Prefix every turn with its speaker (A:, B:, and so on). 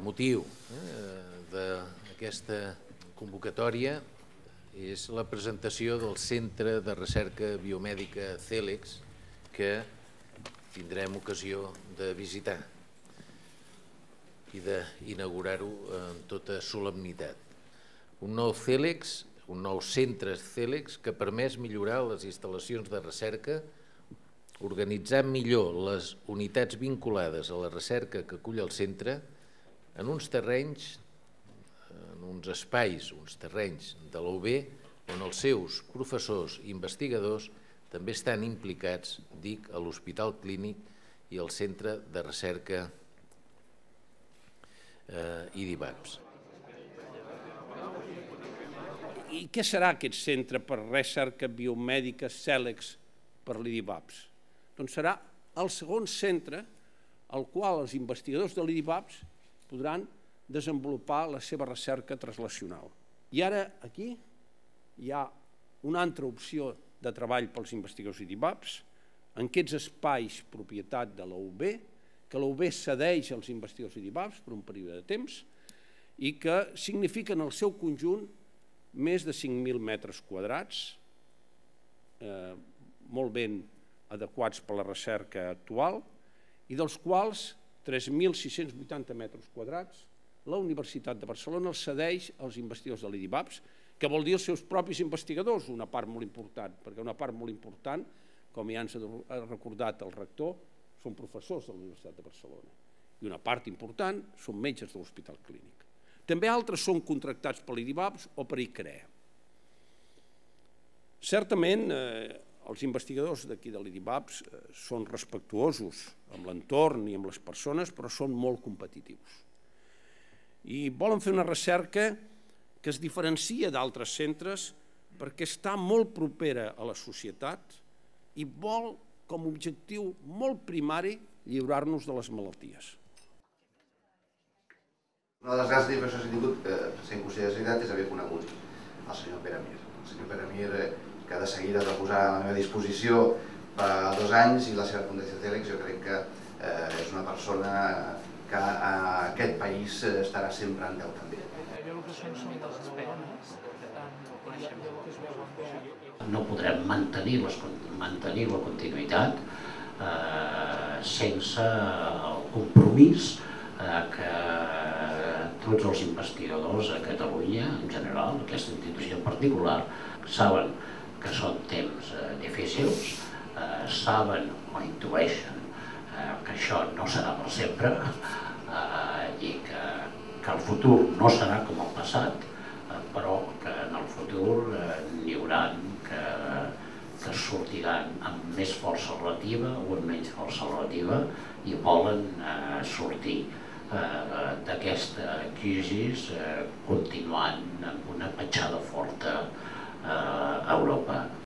A: el motiu eh, d'aquesta convocatòria és la presentació del Centre de Recerca Biomèdica CELEX que tindrem ocasió de visitar i d'inaugurar-ho en tota solemnitat. Un nou CELEX, un nou centre CELEX que permès millorar les instal·lacions de recerca, organitzar millor les unitats vinculades a la recerca que acull el centre en uns terrenys en uns espais, uns terrenys de l'UB, on els seus professors i investigadors també estan implicats, dic, a l'Hospital Clínic i al Centre de Recerca eh, IDIVAPS.
B: I què serà aquest centre per recerca biomèdica CELEX per l'IDIVAPS? Doncs serà el segon centre al qual els investigadors de l'IDIVAPS podran desenvolupar la seva recerca translacional. I ara aquí hi ha una altra opció de treball pels investigadors IDIBAPS, en aquests espais propietat de la UB, que la UB cedeix als investigadors IDIBAPS per un període de temps i que signifiquen el seu conjunt més de 5.000 metres quadrats, eh, molt ben adequats per la recerca actual, i dels quals 3.680 metres quadrats la Universitat de Barcelona els cedeix als investigadors de l'IDIBAPS, que vol dir els seus propis investigadors, una part molt important, perquè una part molt important, com ja ens ha recordat el rector, són professors de la Universitat de Barcelona. I una part important són metges de l'Hospital Clínic. També altres són contractats per l'IDIBAPS o per ICREA. Certament, eh, els investigadors d'aquí de l'IDIBAPS eh, són respectuosos amb l'entorn i amb les persones, però són molt competitius i volen fer una recerca que es diferencia d'altres centres perquè està molt propera a la societat i vol com a objectiu molt primari lliurar-nos de les malalties.
C: Una de les grans diverses que he tingut, eh, de Sanitat, és haver conegut el senyor Pere Mir. El senyor Pere Mir, eh, que de seguida de posar a la meva disposició fa dos anys i la seva Fundació Tèlex, jo crec que eh, és una persona que eh, aquest país estarà sempre en deu també.
D: No podrem mantenir, les, mantenir la continuïtat eh, sense el compromís eh, que tots els investigadors a Catalunya, en general, aquesta institució en particular, saben que són temps eh, difícils, eh, saben o intueixen eh, que això no serà per sempre i que, que el futur no serà com el passat, però que en el futur n'hi haurà que, sortiran amb més força relativa o amb menys força relativa i volen sortir d'aquesta crisi continuant amb una 老了吧？